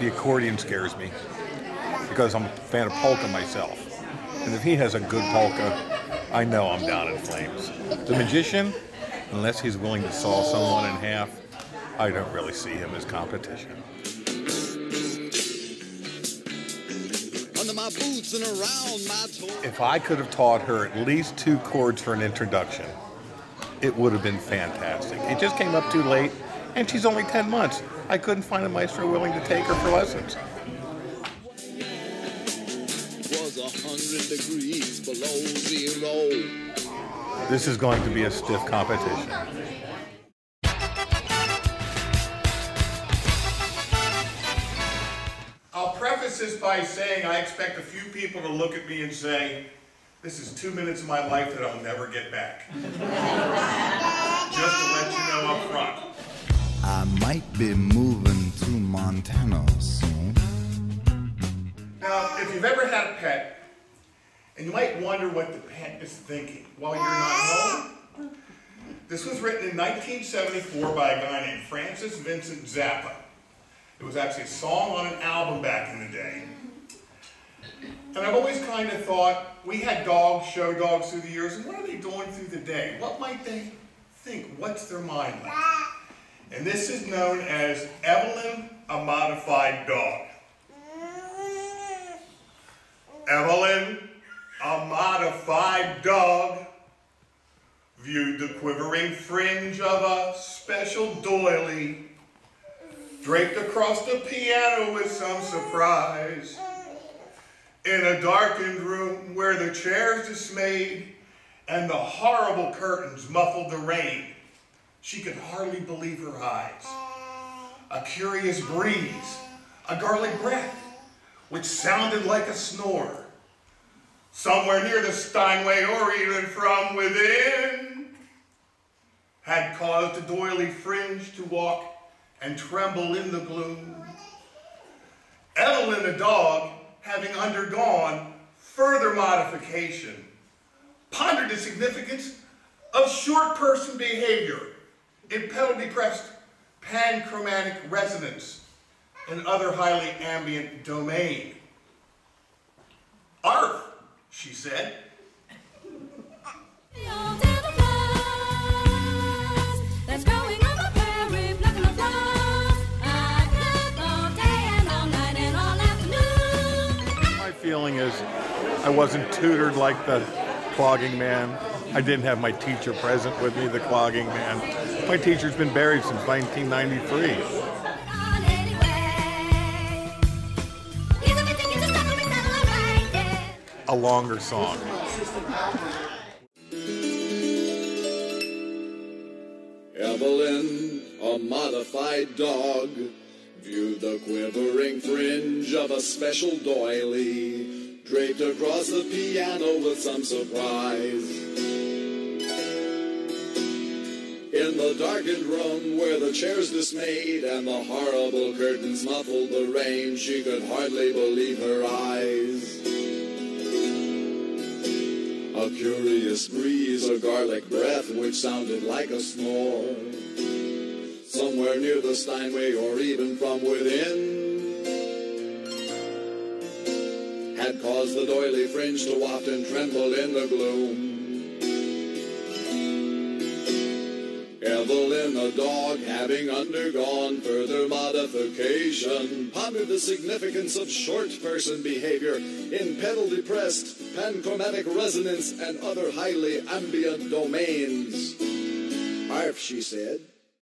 the accordion scares me because I'm a fan of polka myself. And if he has a good polka, I know I'm down in flames. The magician, unless he's willing to saw someone in half, I don't really see him as competition. Under my boots and around my toes. If I could have taught her at least two chords for an introduction, it would have been fantastic. It just came up too late, and she's only 10 months. I couldn't find a maestro willing to take her for lessons. was a hundred degrees below zero. This is going to be a stiff competition. I'll preface this by saying I expect a few people to look at me and say, this is two minutes of my life that I'll never get back. Just to let you know up front. I might be moving soon. Now, if you've ever had a pet, and you might wonder what the pet is thinking while you're not home, this was written in 1974 by a guy named Francis Vincent Zappa. It was actually a song on an album back in the day. And I've always kind of thought, we had dogs, show dogs through the years, and what are they doing through the day? What might they think? What's their mind like? And this is known as Evelyn, a modified dog. Evelyn, a modified dog, viewed the quivering fringe of a special doily, draped across the piano with some surprise. In a darkened room where the chairs dismayed and the horrible curtains muffled the rain, she could hardly believe her eyes. A curious breeze, a garlic breath, which sounded like a snore. Somewhere near the Steinway or even from within, had caused the doily fringe to walk and tremble in the gloom. Evelyn the dog, having undergone further modification, pondered the significance of short person behavior in pedal depressed panchromatic resonance and other highly ambient domain. Arf, she said. My feeling is I wasn't tutored like the clogging man. I didn't have my teacher present with me, the clogging man. My teacher's been buried since 1993. A longer song. Evelyn, a modified dog, viewed the quivering fringe of a special doily, draped across the piano with some surprise. In the darkened room where the chairs dismayed and the horrible curtains muffled the rain, she could hardly believe her eyes. A curious breeze, a garlic breath which sounded like a snore. Somewhere near the Steinway or even from within had caused the doily fringe to waft and tremble in the gloom. Evelyn, the dog, having undergone further modification, pondered the significance of short person behavior in pedal depressed, panchromatic resonance, and other highly ambient domains. Arf, she said.